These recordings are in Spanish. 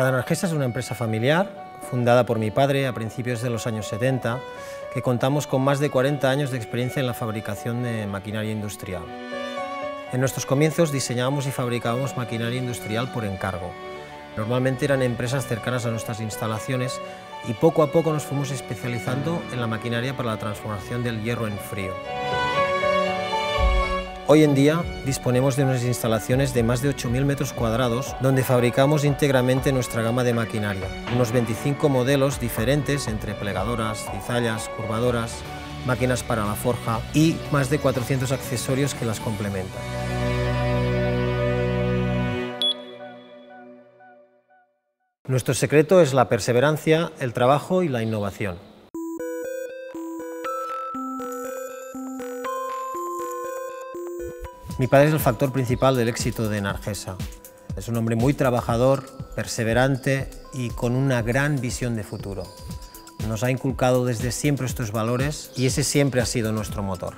Prada Nargesa es una empresa familiar, fundada por mi padre a principios de los años 70, que contamos con más de 40 años de experiencia en la fabricación de maquinaria industrial. En nuestros comienzos diseñábamos y fabricábamos maquinaria industrial por encargo. Normalmente eran empresas cercanas a nuestras instalaciones y poco a poco nos fuimos especializando en la maquinaria para la transformación del hierro en frío. Hoy en día disponemos de unas instalaciones de más de 8.000 metros cuadrados donde fabricamos íntegramente nuestra gama de maquinaria, unos 25 modelos diferentes entre plegadoras, cizallas, curvadoras, máquinas para la forja y más de 400 accesorios que las complementan. Nuestro secreto es la perseverancia, el trabajo y la innovación. Mi padre es el factor principal del éxito de Nargesa. Es un hombre muy trabajador, perseverante y con una gran visión de futuro. Nos ha inculcado desde siempre estos valores y ese siempre ha sido nuestro motor.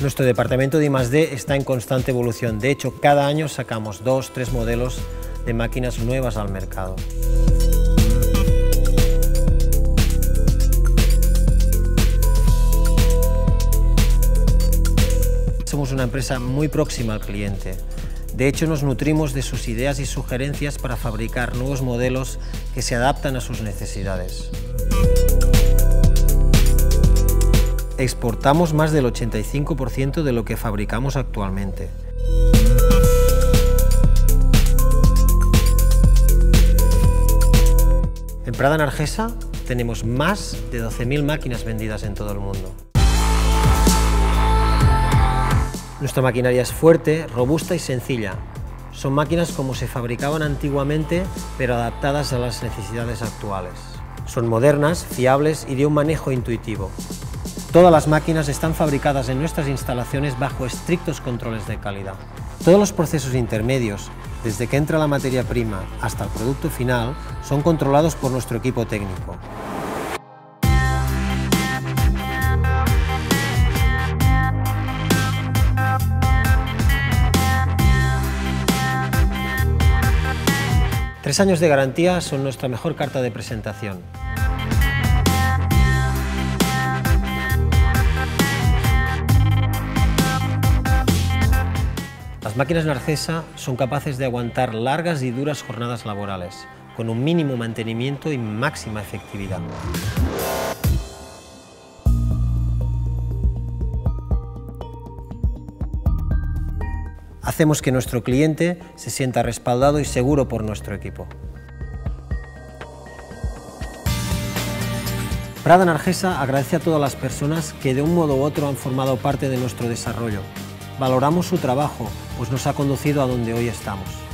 Nuestro departamento de I+.D. está en constante evolución. De hecho, cada año sacamos dos, tres modelos de máquinas nuevas al mercado. Somos una empresa muy próxima al cliente. De hecho, nos nutrimos de sus ideas y sugerencias para fabricar nuevos modelos que se adaptan a sus necesidades. Exportamos más del 85% de lo que fabricamos actualmente. En Prada Nargesa tenemos más de 12.000 máquinas vendidas en todo el mundo. Nuestra maquinaria es fuerte, robusta y sencilla. Son máquinas como se fabricaban antiguamente, pero adaptadas a las necesidades actuales. Son modernas, fiables y de un manejo intuitivo. Todas las máquinas están fabricadas en nuestras instalaciones bajo estrictos controles de calidad. Todos los procesos intermedios, desde que entra la materia prima hasta el producto final, son controlados por nuestro equipo técnico. Tres años de garantía son nuestra mejor carta de presentación. Las máquinas Narcesa son capaces de aguantar largas y duras jornadas laborales, con un mínimo mantenimiento y máxima efectividad. Hacemos que nuestro cliente se sienta respaldado y seguro por nuestro equipo. Prada Nargesa agradece a todas las personas que de un modo u otro han formado parte de nuestro desarrollo. Valoramos su trabajo, pues nos ha conducido a donde hoy estamos.